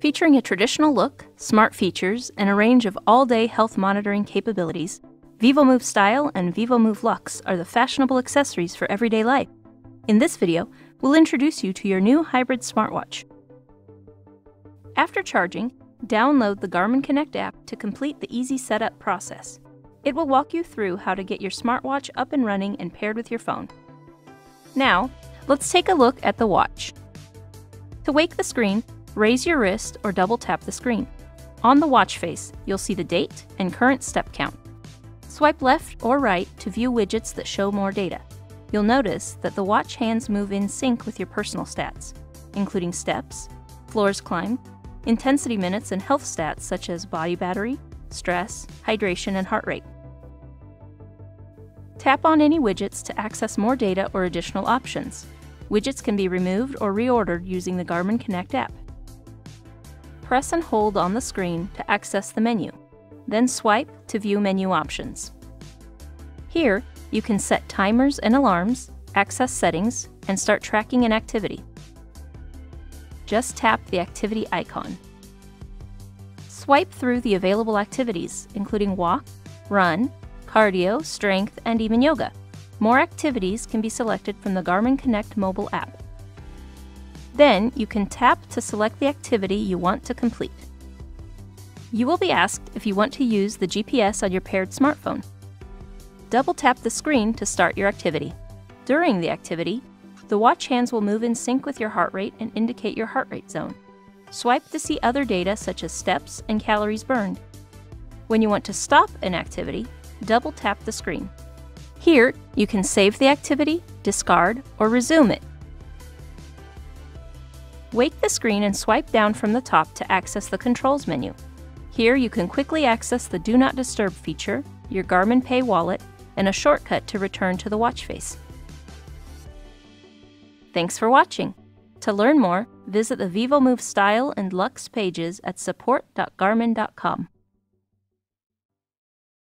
Featuring a traditional look, smart features, and a range of all-day health monitoring capabilities, VivoMove Style and VivoMove Luxe are the fashionable accessories for everyday life. In this video, we'll introduce you to your new hybrid smartwatch. After charging, download the Garmin Connect app to complete the easy setup process. It will walk you through how to get your smartwatch up and running and paired with your phone. Now, let's take a look at the watch. To wake the screen, raise your wrist or double tap the screen. On the watch face, you'll see the date and current step count. Swipe left or right to view widgets that show more data. You'll notice that the watch hands move in sync with your personal stats, including steps, floors climbed, intensity minutes, and health stats such as body battery, stress, hydration, and heart rate. Tap on any widgets to access more data or additional options. Widgets can be removed or reordered using the Garmin Connect app. Press and hold on the screen to access the menu, then swipe to view menu options. Here, you can set timers and alarms, access settings, and start tracking an activity. Just tap the activity icon. Swipe through the available activities, including walk, run, cardio, strength, and even yoga. More activities can be selected from the Garmin Connect mobile app. Then you can tap to select the activity you want to complete. You will be asked if you want to use the GPS on your paired smartphone. Double tap the screen to start your activity. During the activity, the watch hands will move in sync with your heart rate and indicate your heart rate zone. Swipe to see other data such as steps and calories burned. When you want to stop an activity, double tap the screen. Here, you can save the activity, discard, or resume it. Wake the screen and swipe down from the top to access the Controls menu. Here you can quickly access the Do Not Disturb feature, your Garmin Pay wallet, and a shortcut to return to the watch face. Thanks for watching! To learn more, visit the VivoMove Style and Luxe pages at support.garmin.com.